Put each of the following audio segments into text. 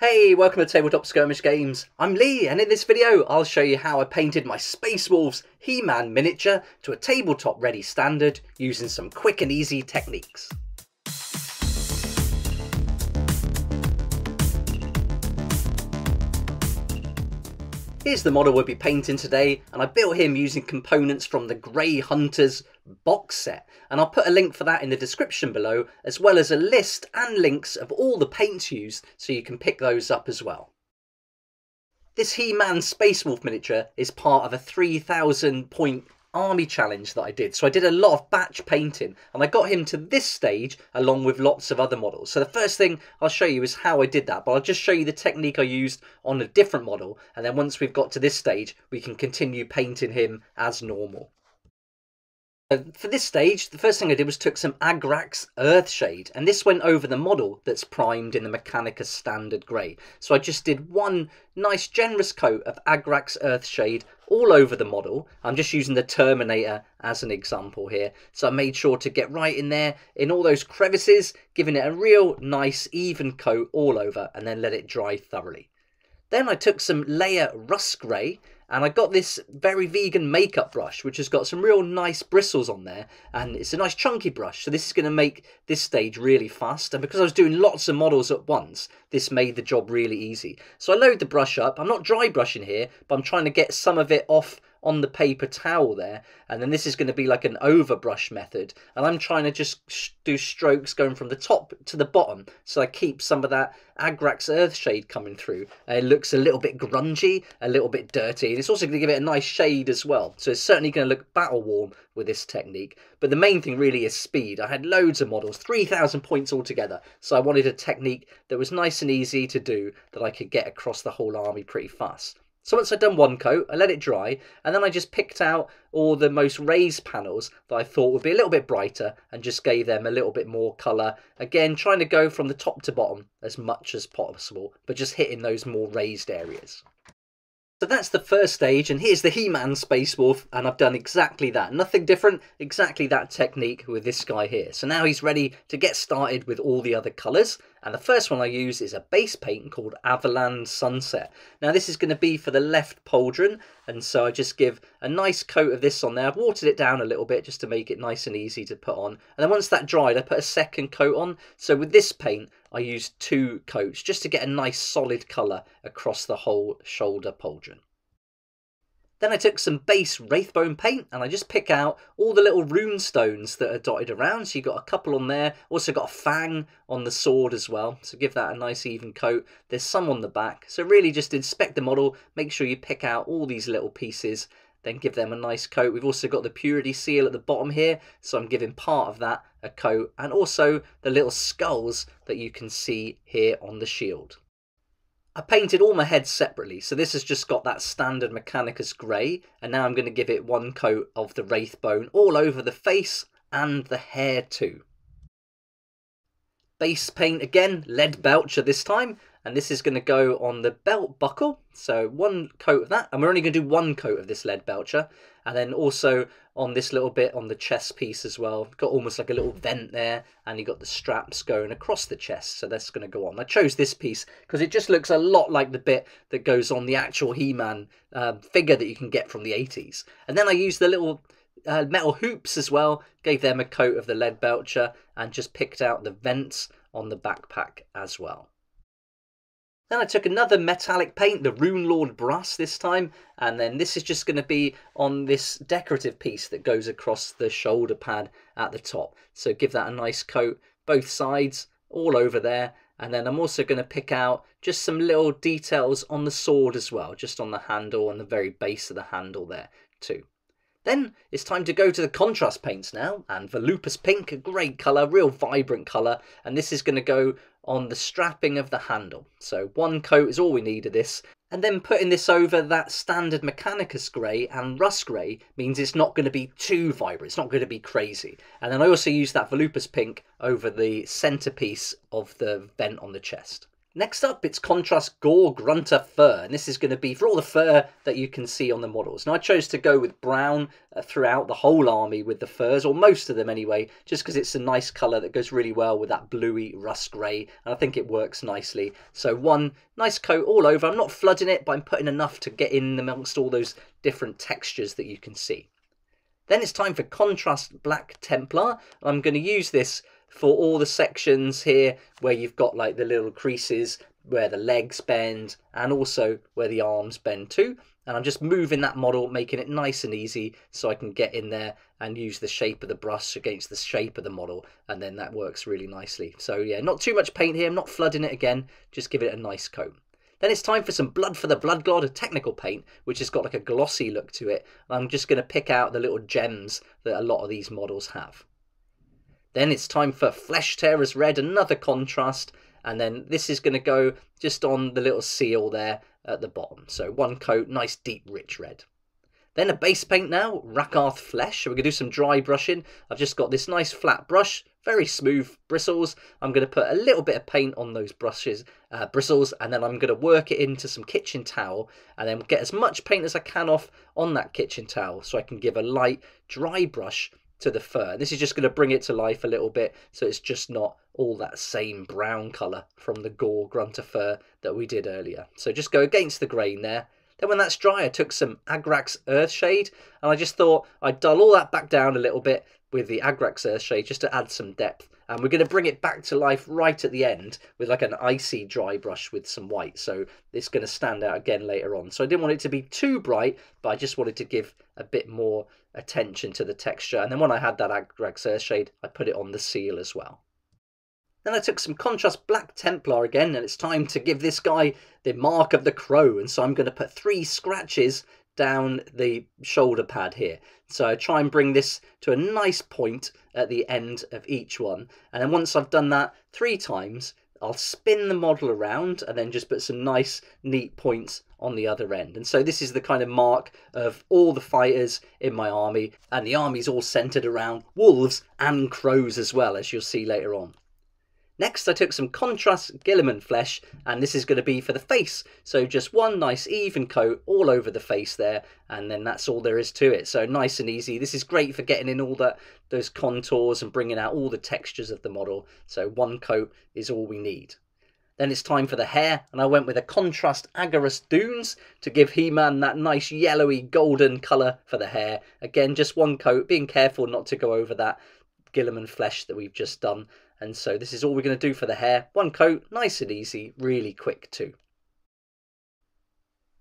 Hey, welcome to Tabletop Skirmish Games. I'm Lee, and in this video, I'll show you how I painted my Space Wolves He-Man miniature to a tabletop ready standard using some quick and easy techniques. Here's the model we'll be painting today, and I built him using components from the Grey Hunters box set. And I'll put a link for that in the description below, as well as a list and links of all the paints used, so you can pick those up as well. This He-Man Space Wolf miniature is part of a 3,000 point army challenge that I did. So I did a lot of batch painting and I got him to this stage along with lots of other models. So the first thing I'll show you is how I did that, but I'll just show you the technique I used on a different model. And then once we've got to this stage, we can continue painting him as normal. Uh, for this stage, the first thing I did was took some Agrax Earthshade, and this went over the model that's primed in the Mechanicus Standard Grey. So I just did one nice generous coat of Agrax Earthshade all over the model. I'm just using the Terminator as an example here. So I made sure to get right in there in all those crevices, giving it a real nice even coat all over, and then let it dry thoroughly. Then I took some Layer Russ Grey and I got this very vegan makeup brush, which has got some real nice bristles on there. And it's a nice chunky brush. So this is going to make this stage really fast. And because I was doing lots of models at once, this made the job really easy. So I load the brush up. I'm not dry brushing here, but I'm trying to get some of it off on the paper towel there and then this is going to be like an overbrush method and I'm trying to just do strokes going from the top to the bottom so I keep some of that Agrax earth shade coming through. It looks a little bit grungy a little bit dirty and it's also going to give it a nice shade as well so it's certainly going to look battle warm with this technique. But the main thing really is speed. I had loads of models 3,000 points altogether so I wanted a technique that was nice and easy to do that I could get across the whole army pretty fast so once I'd done one coat, I let it dry, and then I just picked out all the most raised panels that I thought would be a little bit brighter and just gave them a little bit more colour. Again, trying to go from the top to bottom as much as possible, but just hitting those more raised areas. So that's the first stage, and here's the He-Man Space Wolf, and I've done exactly that. Nothing different, exactly that technique with this guy here. So now he's ready to get started with all the other colours, and the first one I use is a base paint called Averland Sunset. Now this is going to be for the left pauldron, and so I just give a nice coat of this on there. I've watered it down a little bit just to make it nice and easy to put on. And then once that dried, I put a second coat on. So with this paint, I used two coats just to get a nice solid colour across the whole shoulder pauldron. Then I took some base Wraithbone paint and I just pick out all the little rune stones that are dotted around. So you've got a couple on there. Also got a fang on the sword as well. So give that a nice even coat. There's some on the back. So really just inspect the model. Make sure you pick out all these little pieces. Then give them a nice coat. We've also got the purity seal at the bottom here. So I'm giving part of that a coat. And also the little skulls that you can see here on the shield. I painted all my heads separately, so this has just got that standard Mechanicus grey, and now I'm going to give it one coat of the Wraithbone all over the face and the hair too. Base paint again, lead belcher this time, and this is going to go on the belt buckle. So one coat of that and we're only going to do one coat of this lead belcher. And then also on this little bit on the chest piece as well got almost like a little vent there and you got the straps going across the chest. So that's going to go on. I chose this piece because it just looks a lot like the bit that goes on the actual he-man um, figure that you can get from the 80s and then i used the little uh, metal hoops as well gave them a coat of the lead belcher and just picked out the vents on the backpack as well then I took another metallic paint, the Rune Lord Brass this time, and then this is just going to be on this decorative piece that goes across the shoulder pad at the top. So give that a nice coat, both sides, all over there. And then I'm also going to pick out just some little details on the sword as well, just on the handle and the very base of the handle there too. Then it's time to go to the contrast paints now, and Volupus Pink, a great colour, real vibrant colour, and this is going to go on the strapping of the handle. So one coat is all we need of this, and then putting this over that standard Mechanicus grey and Russ grey means it's not going to be too vibrant, it's not going to be crazy. And then I also use that Volupus Pink over the centrepiece of the vent on the chest. Next up, it's Contrast Gore Grunta Fur, and this is going to be for all the fur that you can see on the models. Now, I chose to go with brown uh, throughout the whole army with the furs, or most of them anyway, just because it's a nice colour that goes really well with that bluey Russ grey, and I think it works nicely. So one nice coat all over. I'm not flooding it, but I'm putting enough to get in amongst all those different textures that you can see. Then it's time for Contrast Black Templar. I'm going to use this for all the sections here where you've got like the little creases where the legs bend and also where the arms bend too. And I'm just moving that model, making it nice and easy so I can get in there and use the shape of the brush against the shape of the model. And then that works really nicely. So yeah, not too much paint here. I'm not flooding it again. Just give it a nice coat. Then it's time for some Blood for the Blood God, a technical paint, which has got like a glossy look to it. I'm just going to pick out the little gems that a lot of these models have. Then it's time for Flesh Tearers Red, another contrast. And then this is going to go just on the little seal there at the bottom. So one coat, nice deep rich red. Then a base paint now, Rakarth Flesh. We're going to do some dry brushing. I've just got this nice flat brush, very smooth bristles. I'm going to put a little bit of paint on those brushes, uh, bristles, and then I'm going to work it into some kitchen towel and then get as much paint as I can off on that kitchen towel so I can give a light dry brush to the fur. This is just going to bring it to life a little bit so it's just not all that same brown colour from the Gore Grunta fur that we did earlier. So just go against the grain there. Then when that's dry, I took some Agrax Earthshade and I just thought I'd dull all that back down a little bit with the Agrax Earthshade just to add some depth. And we're going to bring it back to life right at the end with like an icy dry brush with some white. So it's going to stand out again later on. So I didn't want it to be too bright, but I just wanted to give a bit more attention to the texture. And then when I had that Agrax Earthshade, I put it on the seal as well. Then I took some Contrast Black Templar again, and it's time to give this guy the mark of the crow. And so I'm going to put three scratches down the shoulder pad here. So I try and bring this to a nice point at the end of each one. And then once I've done that three times, I'll spin the model around and then just put some nice neat points on the other end. And so this is the kind of mark of all the fighters in my army. And the army's all centered around wolves and crows as well, as you'll see later on. Next, I took some contrast Guilliman flesh, and this is going to be for the face. So just one nice even coat all over the face there, and then that's all there is to it. So nice and easy. This is great for getting in all that those contours and bringing out all the textures of the model. So one coat is all we need. Then it's time for the hair, and I went with a contrast Aggaros Dunes to give He-Man that nice yellowy golden colour for the hair. Again, just one coat, being careful not to go over that Guilliman flesh that we've just done. And so this is all we're going to do for the hair. One coat, nice and easy, really quick too.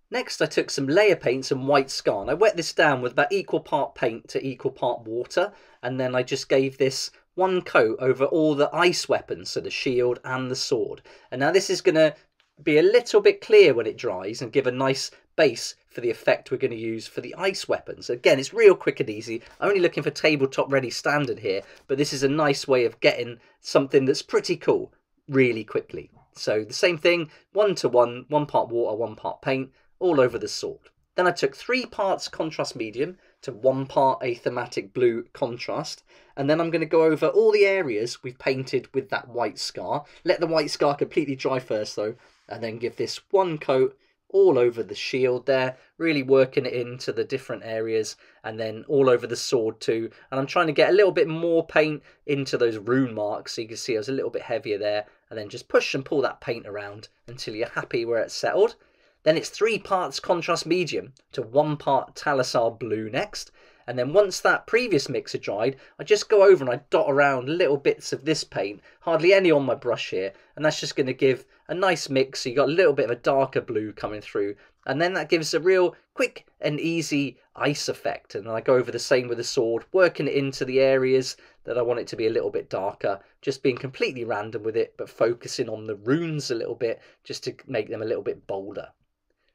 Next I took some layer paints and white scar and I wet this down with about equal part paint to equal part water and then I just gave this one coat over all the ice weapons, so the shield and the sword. And now this is going to be a little bit clear when it dries and give a nice base for the effect we're going to use for the ice weapons. Again, it's real quick and easy. I'm only looking for tabletop ready standard here, but this is a nice way of getting something that's pretty cool really quickly. So the same thing, one to one, one part water, one part paint, all over the sword. Then I took three parts contrast medium to one part Aethermatic Blue contrast. And then I'm going to go over all the areas we've painted with that white scar. Let the white scar completely dry first though, and then give this one coat all over the shield there, really working it into the different areas and then all over the sword too. And I'm trying to get a little bit more paint into those rune marks so you can see I was a little bit heavier there and then just push and pull that paint around until you're happy where it's settled. Then it's three parts contrast medium to one part Talassar blue next. And then once that previous mix had dried, I just go over and I dot around little bits of this paint, hardly any on my brush here, and that's just going to give a nice mix. So you got a little bit of a darker blue coming through, and then that gives a real quick and easy ice effect. And then I go over the same with the sword, working it into the areas that I want it to be a little bit darker, just being completely random with it, but focusing on the runes a little bit, just to make them a little bit bolder.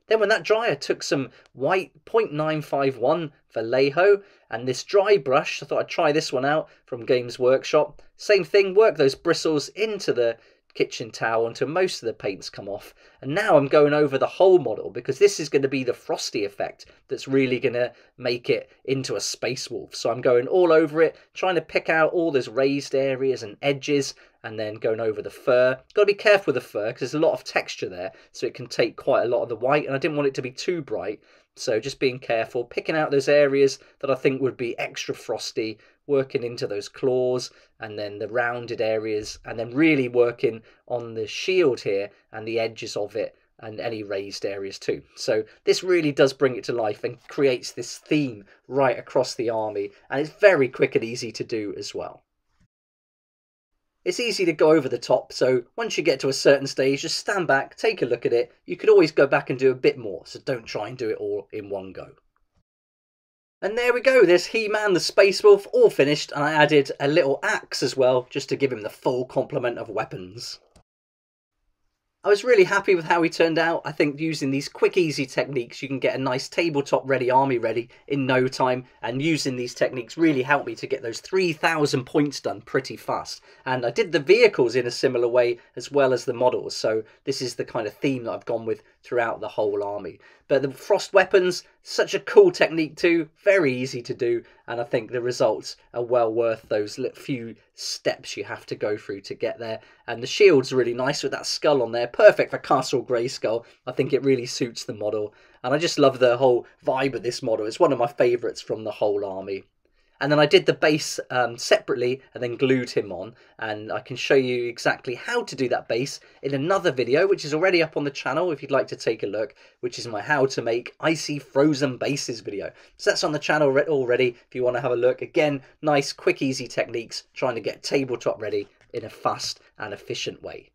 Then when that dryer took some white 0.951 Vallejo and this dry brush. I thought I'd try this one out from Games Workshop. Same thing, work those bristles into the kitchen towel until most of the paint's come off. And now I'm going over the whole model because this is going to be the frosty effect that's really going to make it into a space wolf. So I'm going all over it, trying to pick out all those raised areas and edges and then going over the fur. Got to be careful with the fur because there's a lot of texture there, so it can take quite a lot of the white, and I didn't want it to be too bright. So just being careful, picking out those areas that I think would be extra frosty, working into those claws and then the rounded areas, and then really working on the shield here and the edges of it and any raised areas too. So this really does bring it to life and creates this theme right across the army, and it's very quick and easy to do as well. It's easy to go over the top, so once you get to a certain stage, just stand back, take a look at it. You could always go back and do a bit more, so don't try and do it all in one go. And there we go, there's He-Man the Space Wolf all finished, and I added a little axe as well, just to give him the full complement of weapons. I was really happy with how he turned out. I think using these quick, easy techniques, you can get a nice tabletop ready army ready in no time. And using these techniques really helped me to get those 3,000 points done pretty fast. And I did the vehicles in a similar way as well as the models. So this is the kind of theme that I've gone with throughout the whole army. But the frost weapons, such a cool technique too, very easy to do, and I think the results are well worth those few steps you have to go through to get there. And the shield's really nice with that skull on there, perfect for Castle Grayskull. I think it really suits the model, and I just love the whole vibe of this model. It's one of my favourites from the whole army and then I did the base um, separately and then glued him on. And I can show you exactly how to do that base in another video which is already up on the channel if you'd like to take a look which is my how to make icy frozen bases video. So that's on the channel already if you want to have a look. Again nice quick easy techniques trying to get tabletop ready in a fast and efficient way.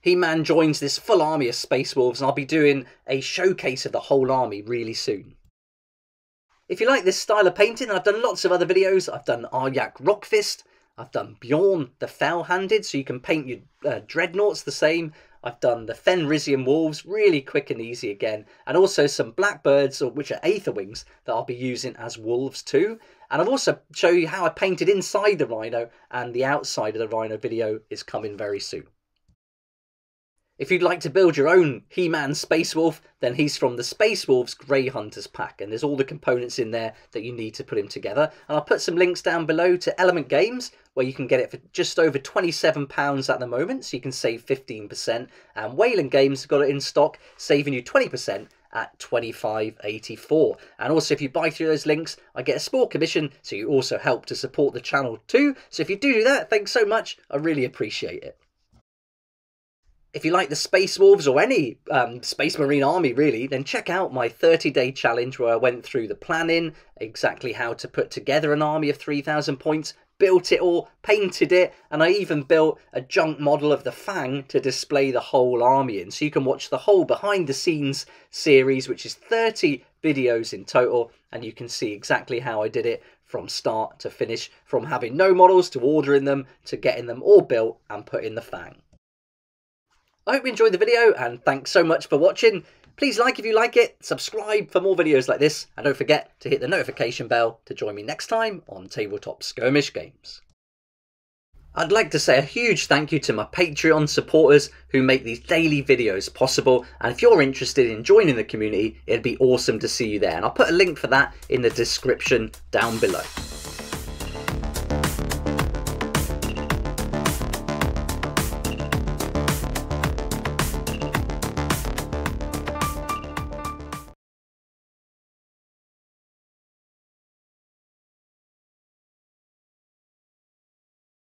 He-Man joins this full army of Space Wolves and I'll be doing a showcase of the whole army really soon. If you like this style of painting, I've done lots of other videos. I've done Arjac Rockfist. I've done Bjorn the Fell-Handed, so you can paint your uh, Dreadnoughts the same. I've done the Fenrisian Wolves, really quick and easy again. And also some Blackbirds, which are Aether Wings, that I'll be using as Wolves too. And I've also show you how I painted inside the Rhino, and the outside of the Rhino video is coming very soon. If you'd like to build your own He-Man Space Wolf, then he's from the Space Wolves Grey Hunters pack, and there's all the components in there that you need to put him together. And I'll put some links down below to Element Games, where you can get it for just over £27 at the moment, so you can save 15%. And Wayland Games have got it in stock, saving you 20% at 25.84 and also if you buy through those links i get a small commission so you also help to support the channel too so if you do do that thanks so much i really appreciate it if you like the Space Wolves or any um, Space Marine army, really, then check out my 30 day challenge where I went through the planning, exactly how to put together an army of 3,000 points, built it all, painted it, and I even built a junk model of the Fang to display the whole army in. So you can watch the whole behind the scenes series, which is 30 videos in total, and you can see exactly how I did it from start to finish, from having no models to ordering them to getting them all built and put in the Fang. I hope you enjoyed the video and thanks so much for watching. Please like if you like it, subscribe for more videos like this, and don't forget to hit the notification bell to join me next time on Tabletop Skirmish Games. I'd like to say a huge thank you to my Patreon supporters who make these daily videos possible. And if you're interested in joining the community, it'd be awesome to see you there. And I'll put a link for that in the description down below.